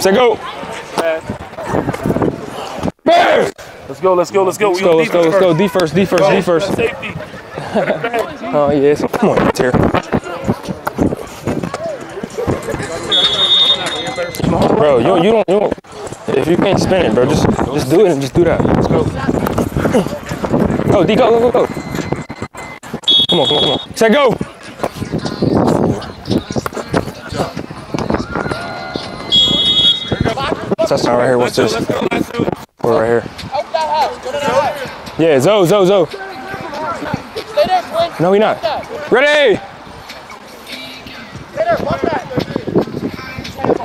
Say go. Bear. Let's go, let's go, let's go. Let's go, let's go, let's go. D first, D first, D first. Safety. Oh, yes. Come on, Terry. Bro, you, you don't, you don't, if you can't spin it, bro, just, just do it and just do that. Let's go. Go, D, go, go, go, go. Come on, come on, come on. Say go. Touchdown right here. What's this? We're right here. Yeah, Zo, Zo, Zo. No, he not. Ready?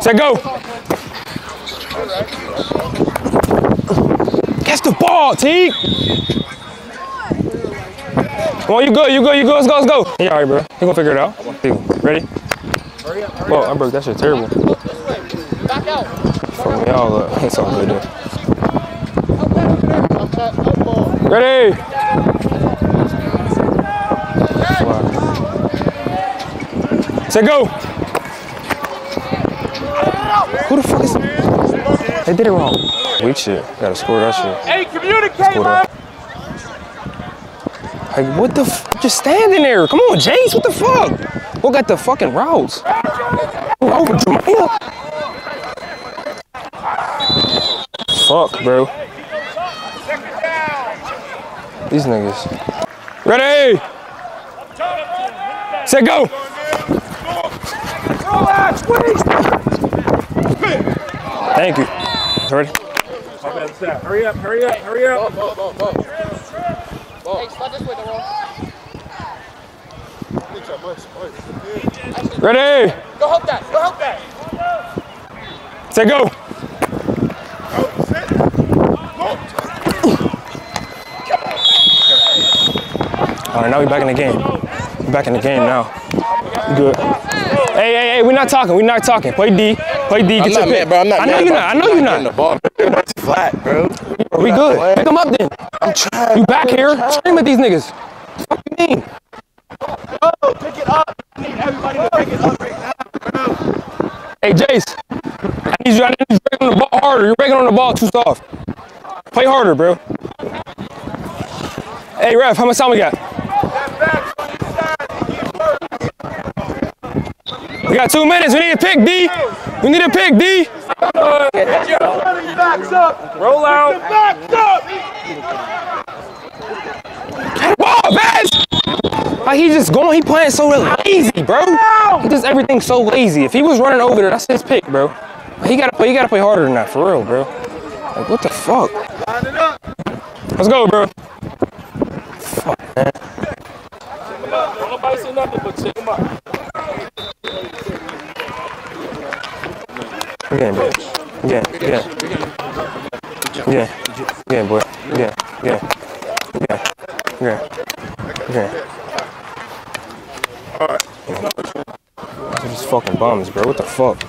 Set, go. Catch the ball, T. On, you good, you good, you good. Let's go, let's go. Yeah, all right, bro. You gonna figure it out. Ready? Whoa, I broke that shit terrible. Fuck me all up. It's all good, though. Ready? Say go. Who the fuck is? They did it wrong. Weak shit. Gotta score that shit. Hey, communicate, that. Like what the? F- just standing there. Come on, Jace. What the fuck? Who got the fucking routes? Over Jamaica? Fuck, bro. These niggas. Ready? Say go. Thank you. Ready? Hurry up, hurry up, hurry up. Hey, slide this way, the. Ready? Go help that. Go help that. Say go. All right, now we're back in the game. We're back in the game now. Good. Hey, hey, hey, we're not talking. We're not talking. Play D. Play D. I'm Get your not pick. mad, bro. I'm not I know you're not. I know you're getting the not. ball. It's flat, bro. We good. Pick them up then. I'm trying. You back here? Scream at these niggas. What do you mean? Pick it up. I need everybody to pick it up right now. Hey, Jace. I need you. I need you breaking on the ball harder. You're breaking on the ball too soft. Play harder, bro. Hey, ref, how much time we got? We got two minutes. We need a pick, D. We need a pick, D. Roll out. Backs pass. Like he just going. He playing so lazy, bro. He does everything so lazy. If he was running over there, that's his pick, bro. He gotta play. He gotta play harder than that, for real, bro. Like what the fuck? Line it up. Let's go, bro. Don't nobody say nothing but check him up. Again, bro. Again, again. Again. Again, boy. Again. Again. Again. Again. Again. Alright. These just fucking bums, bro. What the fuck?